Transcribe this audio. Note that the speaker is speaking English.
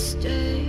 stay.